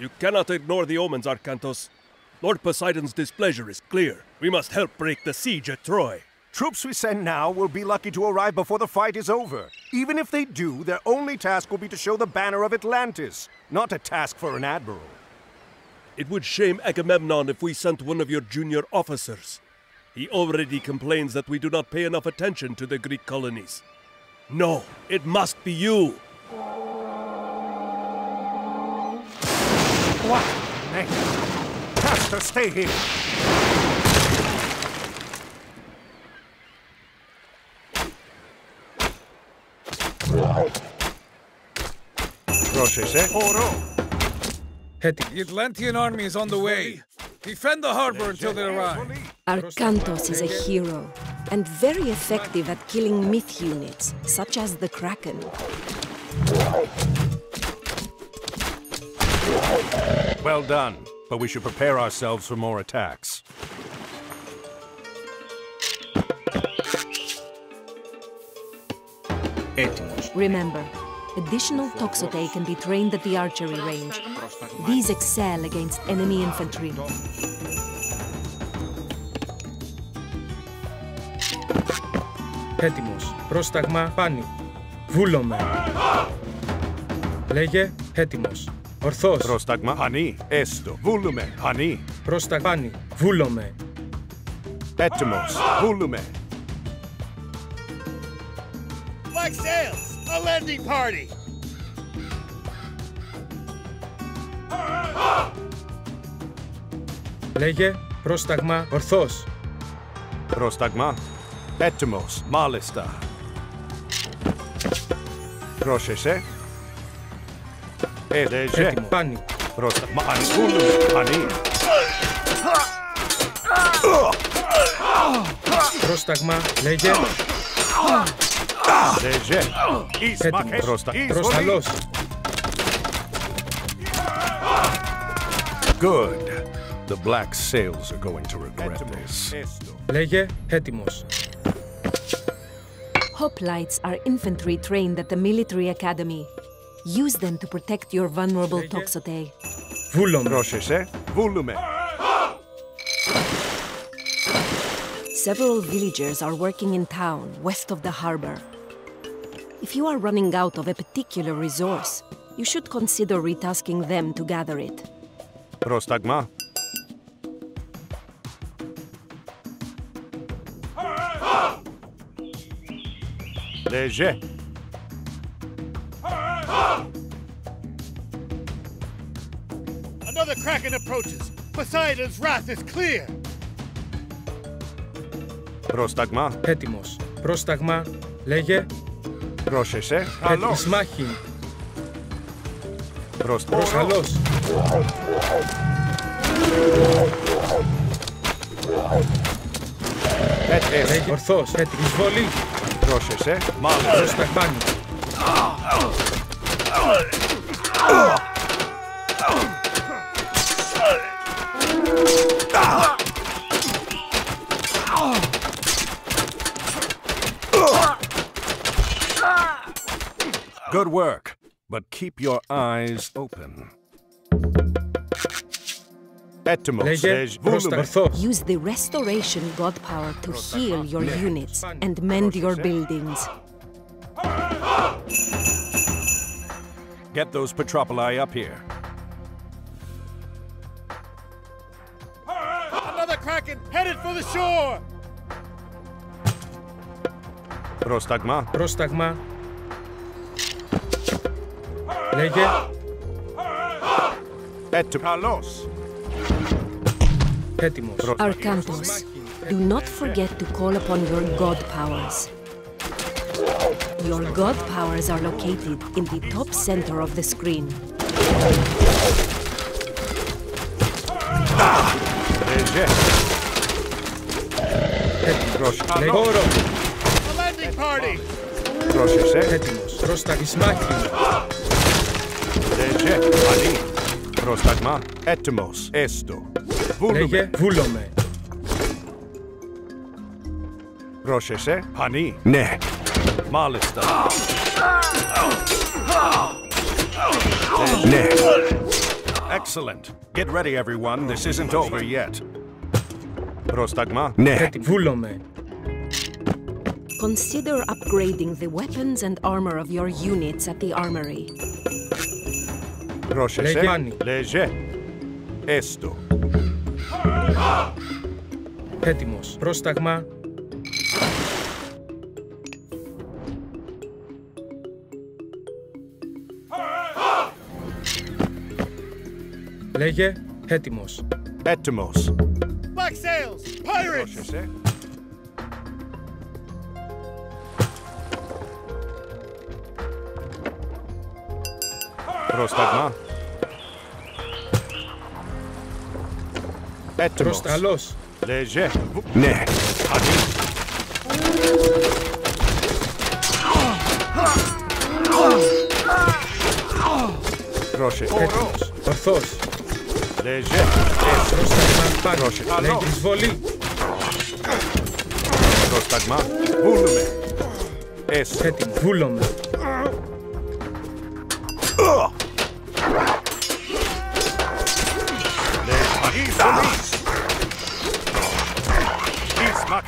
You cannot ignore the omens, Arkantos. Lord Poseidon's displeasure is clear. We must help break the siege at Troy. Troops we send now will be lucky to arrive before the fight is over. Even if they do, their only task will be to show the banner of Atlantis, not a task for an admiral. It would shame Agamemnon if we sent one of your junior officers. He already complains that we do not pay enough attention to the Greek colonies. No, it must be you. What next? Have to stay here. Hetty, eh? the Atlantean army is on the way. Defend the harbor until they arrive. Arkantos is a hero, and very effective at killing myth units, such as the Kraken. Well done, but we should prepare ourselves for more attacks. Έτοιμος. Remember, additional Toxote can be trained at the archery range. These excel against enemy infantry. Έτοιμος. Πρόσταγμα πάνι. Βούλομαι. Λέγε έτοιμος. Ορθός. Πρόσταγμα, ανή, έστω. Βούλουμε, ανή. Πρόσταγμα πάνι. Βούλομαι. Έτοιμος, βούλουμε. Like sails! A landing party! Λέγε πρόσταγμα ορθός. Πρόσταγμα, έτοιμος, μάλιστα. Πρόσεχε. E deje. Ehtimo. Pani. Prosta. Ma ani unul, ani. Prostagma, leđe. Leđe. Prosta. Prosta los. Good. The black sails are going to regret this. Leje, hetimos. Hoplites are infantry trained at the military academy. Use them to protect your vulnerable Λέγε. Toxote. Βούλομαι. Πρόσεχε. Βούλουμε. Several villagers are working in town west of the harbor. If you are running out of a particular resource, you should consider retasking them to gather it. Πρόσταγμα. Λέγε. the Kraken approaches. Poseidon's. Πρόσταγμα. Έτοιμος. Πρόσταγμα. Λέγε. Προσεσε. Έτοιμος μάχη. Προσχαλός. Λέγε. Ορθός. Έτοιμος βολή. Πρόσεσε. Μάλλον. Good work, but keep your eyes open. Use the restoration god power to heal your units and mend your buildings. Get those Petropoli up here. Another Kraken headed for the shore! Prostagma. Prostagma. Lege. Talos. Arkantos, do not forget to call upon your god powers. Your god powers are located in the top center of the screen. Oro. A landing party. Πρόσεξε. Έτοιμος. Προσταγισμάκι. Μάχη. Λέγε. Ανή. Πρόσταγμα. Έτοιμος. Έστω. Βούλουμε. Λέγε βούλομαι. Πρόσεχε. Ανή. Ναι. Μάλιστα. Ναι. Excellent. Get ready, everyone. This isn't over yet. Prostagma? Ναι. Έτοιμο. Βούλομαι. Consider upgrading the weapons and armor of your units at the armory. Πρόσεχε. Λεγάνι. Λεζέ. Έστω. Έτοιμος. Πρόσταγμα. Λέγε. Έτοιμος. Έτοιμος. Black sails! Pirates! Πρόσεχε. Πρόσταγμα. Έτοιμος. Προσταλός. Λεζέ. Ναι. Πρόσεχε. Έτοιμος. Ορθός. Λεζέ. Πρόσταγμα. Πάνω. Πρόσεχε. Λέγε. Εισβολή. Πρόσταγμα. Βούλουμε. Έστω. Έτοιμο. Βούλομαι.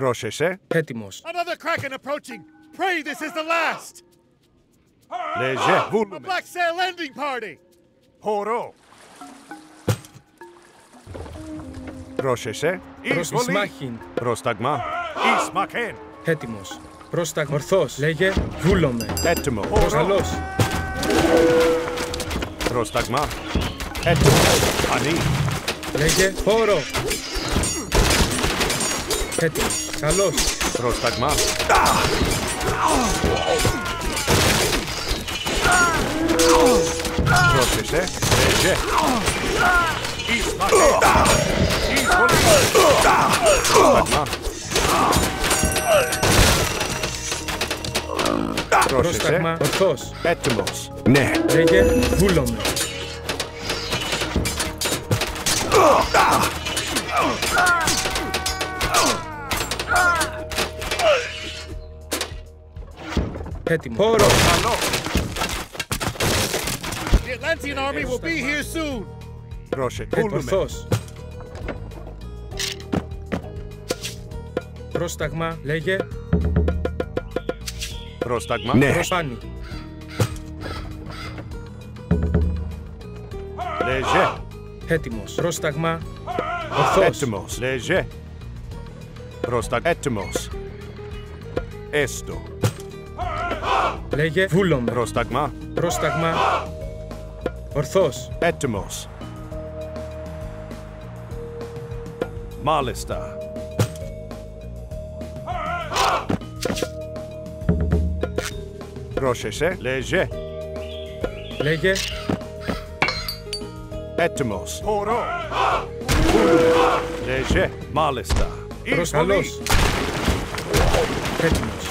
Πρόσεχε. Έτοιμος. Another kraken approaching! Pray this is the last! Λεζέ. A Βούλουμε. black sail landing party! Χορό. Πρόσεχε. Προς Ισμάχιν. Πρόσταγμα. Ισμακέν. Έτοιμος. Πρόσταγμα. Ορθός. Λέγε. Βούλομαι. Έτοιμο. Προσταλός. Πρόσταγμα. Έτοιμο. Ανή. Λέγε. Χώρο. Έτοιμος. Καλός. Πρόσταγμα. Πρόσθεσε. Ρέζε. Ίσπατε. Πρόσταγμα. Ορθός. Έτοιμος. Ναι. Ρέγε. Βούλομαι. Έτοιμος. Χώρο. The Atlantean army will be here soon! Πρόσεχε. Έτοιμο. Ορθός. Πρόσταγμα. Λέγε. Πρόσταγμα. Ναι. Προσπάνι. Λεζέ. Έτοιμος. Πρόσταγμα. Ορθός. Έτοιμος. Λεζέ. Πρόσταγμα. Έτοιμος. Έστω. Λέγε. Βούλομαι. Πρόσταγμα. Πρόσταγμα. Ορθός. Έτοιμος. Μάλιστα. Πρόσεχε. Λεζέ. Λέγε. Έτοιμος. Χορό. Λεζέ. Μάλιστα. Προσκαλός. Έτοιμος.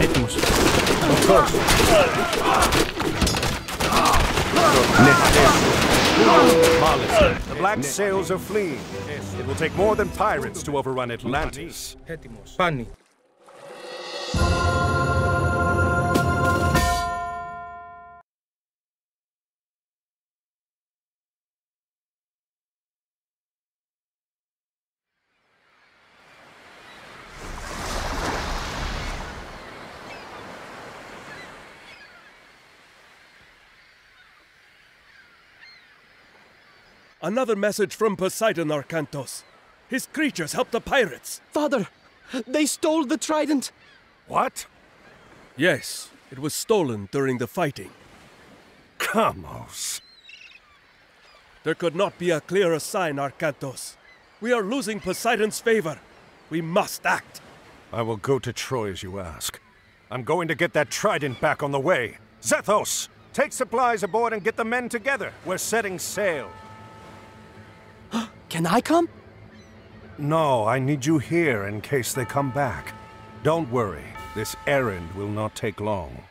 Headmus. Of course. The black sails are fleeing. It will take more than pirates to overrun Atlantis. Headmus. Another message from Poseidon, Arkantos. His creatures helped the pirates. Father, they stole the trident. What? Yes, it was stolen during the fighting. Kamos. There could not be a clearer sign, Arkantos. We are losing Poseidon's favor. We must act. I will go to Troy as you ask. I'm going to get that trident back on the way. Zethos! Take supplies aboard and get the men together. We're setting sail. Can I come? No, I need you here in case they come back. Don't worry, this errand will not take long.